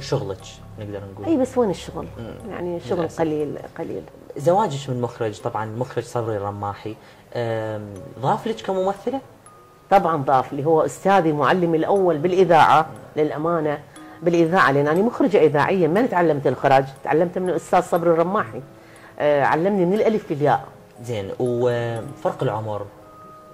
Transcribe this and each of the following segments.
شغلك نقدر نقول؟ إي بس وين الشغل؟ يعني شغل للأسف. قليل قليل. زواجك من مخرج طبعا مخرج صبري الرماحي ضاف لك كممثلة؟ طبعا ضاف لي. هو أستاذي معلمي الأول بالإذاعة للأمانة بالإذاعة لأن أنا مخرجة إذاعية ما تعلمت الاخراج تعلمت من الأستاذ صبري الرماحي. آه علمني من الألف للياء زين وفرق العمر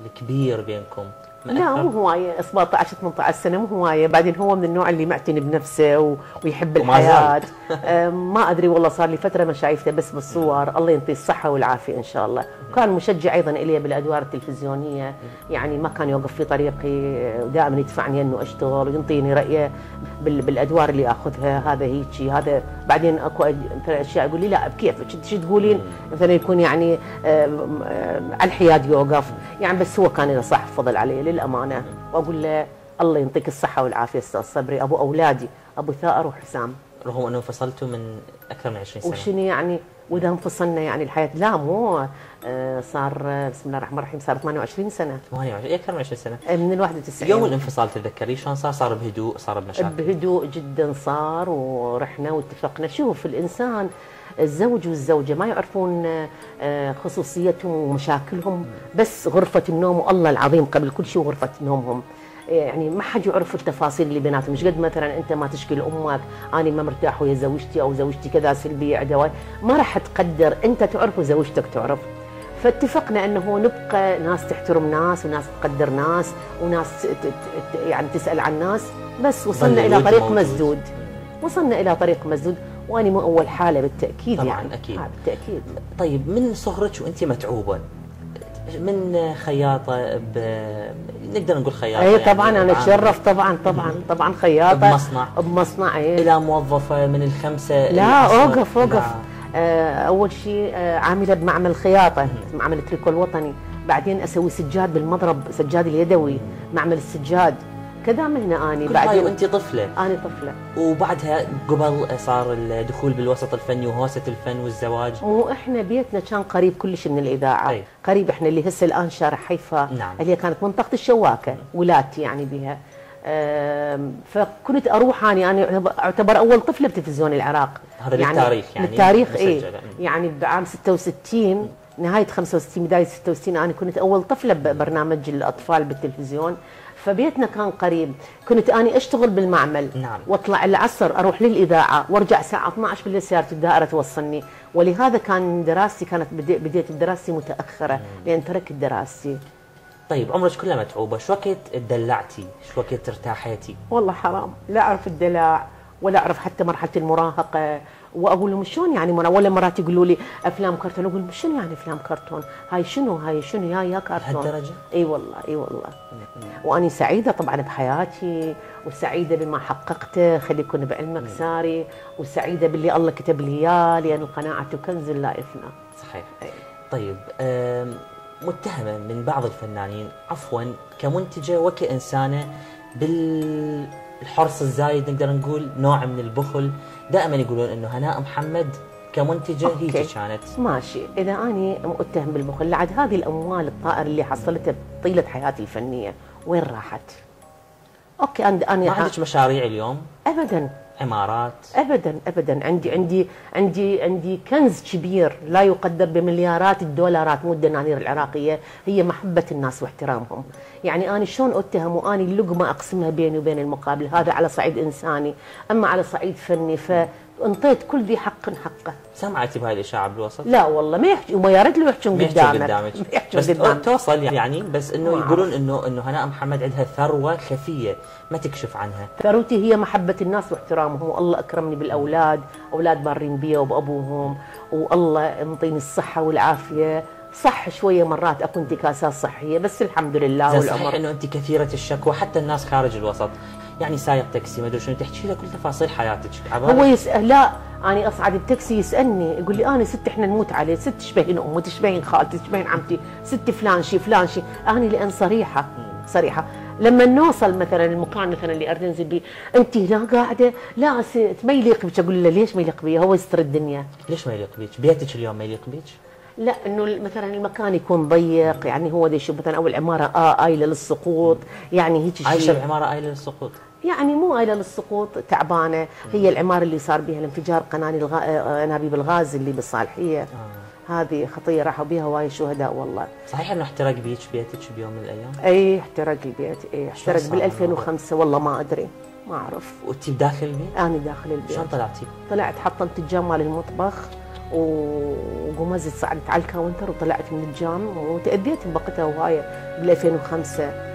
الكبير بينكم؟ لا؟ مو هواية 17 18 سنة مو هواية. بعدين هو من النوع اللي معتني بنفسه و... ويحب. الحياة. ما أدري والله صار لي فترة ما شايفته بس بالصور. الله ينطيه الصحة والعافية إن شاء الله. وكان مشجع أيضا إلي بالأدوار التلفزيونية. يعني ما كان يوقف في طريقي ودائما يدفعني إنه أشتغل وينطيني رأيه بال... بالأدوار اللي آخذها هذا هيك هذا. بعدين أكو مثلا اشياء يقول لي لا بكيفك شو تقولين؟ مثلا يكون يعني على الحياد يوقف. يعني بس هو كان له صح فضل علي للأمانة وأقول له الله يعطيك الصحة والعافية أستاذ صبري أبو أولادي أبو ثائر وحسام. رغم أنه انفصلتوا من أكثر من 20 سنة. وشنو يعني؟ وإذا انفصلنا يعني الحياة لا مو آه، صار بسم الله الرحمن الرحيم صار 28 سنة. 28 أكثر من 20 سنة. آه، من ال 91 يوم الانفصال تتذكري شلون صار؟ صار بهدوء صار بمشاكل. بهدوء جدا صار ورحنا واتفقنا. شوف الإنسان الزوج والزوجة ما يعرفون آه، خصوصيتهم ومشاكلهم بس غرفة النوم والله العظيم قبل كل شيء غرفة نومهم. يعني ما حد يعرف التفاصيل اللي بيناتهم. مش قد مثلا أنت ما تشكي لامك أنا ما مرتاح ويا زوجتي أو زوجتي كذا سلبية عدوى ما راح تقدر أنت تعرف وزوجتك تعرف. فاتفقنا إنه نبقى ناس تحترم ناس وناس تقدر ناس وناس يعني تسأل عن ناس بس وصلنا إلى طريق. مسدود. وصلنا إلى طريق مسدود. وأنا مو أول حالة بالتأكيد طبعاً، يعني. أكيد. آه بالتأكيد. طيب من صغرك وأنت متعوبة من خياطة ب... نقدر نقول خياطة اي يعني طبعا أنا بعمل- أتشرف طبعا طبعا طبعا خياطة. بمصنع. بمصنع اي إلى موظفة من الخمسة لا أوقف أوقف. نعم. آه أول شيء آه عاملة بمعمل خياطة معمل التريكو الوطني بعدين أسوي سجاد بالمضرب سجاد اليدوي معمل السجاد. كذا هنا آني بعدين وانت طفلة. أنا طفلة. وبعدها قبل صار الدخول بالوسط الفني وهوسة الفن والزواج. مو إحنا بيتنا كان قريب كلش من الإذاعة. أي. قريب إحنا اللي هسه الآن شارع حيفا. نعم. اللي هي كانت منطقة الشواكة ولادتي يعني بها. فكنت أروح آني. أنا اعتبر أول طفلة بتلفزيون العراق. هذا للتاريخ يعني للتاريخ إي. يعني بعام 66 نهاية 65 بداية 66 أنا كنت أول طفلة ببرنامج الأطفال بالتلفزيون فبيتنا كان قريب. كنت أني أشتغل بالمعمل نعم. وأطلع العصر أروح للإذاعة وأرجع الساعة 12 بالليل سياره الدائرة توصلني. ولهذا كان دراستي كانت بدي- بديت دراستي متأخرة لأن تركت دراستي. طيب عمرك كله متعوبة. شو وقت تدلعتي؟ شو وقت ارتاحيتي؟ والله حرام. لا أعرف الدلع ولا أعرف حتى مرحلة المراهقة وأقول لهم شلون يعني مرة؟ ولا مرات يقولوا لي أفلام كرتون أقول لهم شنو يعني أفلام كرتون؟ هاي شنو؟ هاي شنو؟ يا يا كرتون. لهالدرجة؟ إي والله إي والله. وأني سعيدة طبعا بحياتي وسعيدة بما حققته خلي يكون بعلمك ساري وسعيدة باللي الله كتب لي إياه لأن القناعه كنز لا يفنى صحيح. أي. طيب متهمة من بعض الفنانين عفوا كمنتجة وكإنسانة بالحرص الزايد نقدر نقول نوع من البخل دائما يقولون إنه هناء محمد كمنتجة. هيك كانت ماشي إذا أني متهم بالبخل لعد هذه الأموال الطائرة اللي حصلتها طيله حياتي الفنية وين راحت؟ okay أنا ما عندك مشاريع اليوم ابدا عمارات ابدا ابدا. عندي عندي عندي عندي كنز كبير لا يقدر بمليارات الدولارات مو الدنانير العراقية هي محبة الناس واحترامهم. يعني أنا شلون أتهم واني اللقمه أقسمها بيني وبين المقابل؟ هذا على صعيد إنساني. أما على صعيد فني فانطيت كل ذي حق حقه. سمعتي بهاي الإشاعة بالوسط لا والله ما يحكي وما يا ريت لو يحكون قدامك. قدامك. بس قدامك. توصل يعني بس إنه ما يقولون إنه إنه هناء محمد عندها ثروة خفية ما تكشف عنها. ثروتي هي محبة الناس واحترامهم والله أكرمني بالأولاد أولاد بارين بي وبأبوهم والله يعطيني الصحة والعافية. صح شوية مرات أكو انتكاسات صحية بس الحمد لله صحيح والعمر. إنه أنت كثيرة الشكوى حتى الناس خارج الوسط. يعني سايق تاكسي ما أدري شنو تحكي له كل تفاصيل حياتك هو يسأل لا أنا أصعد التاكسي يسألني يقول لي أنا ست إحنا نموت عليه ست تشبهين أمي تشبهين خالتي تشبهين عمتي ست فلان شي فلان شي أنا لأن صريحة صريحة. لما نوصل مثلا المكان مثلا اللي أريد أنزل به أنت هنا قاعدة لا ست ما يليق بك أقول له ليش ما يليق بي؟ هو يستر الدنيا. ليش ما يليق بيك؟ بيتك اليوم ما يليق بيك؟ لا إنه مثلا المكان يكون ضيق يعني هو دي يشوف مثلا أو العمارة آه آيله للسقوط. يعني هيك شيء. عايشة بعماره قايلة للسقوط؟ يعني مو آيله للسقوط تعبانة. هي العمارة اللي صار بها الانفجار قناني الغا... آه، أنابيب الغاز اللي بالصالحية. آه. هذه خطية راحوا بها هواي شهداء والله. صحيح إنه احترق بيك بيتك بيوم من الأيام؟ إي احترق البيت إي احترق بال 2005 والله ما أدري ما أعرف. وانت بداخل البيت؟ أنا داخل البيت. شلون طلعتي؟ طلعت حطمت الجام مال المطبخ وقمزت صعدت على ال counter وطلعت من الجام وتأذيت بوقتها وهاي بال 2005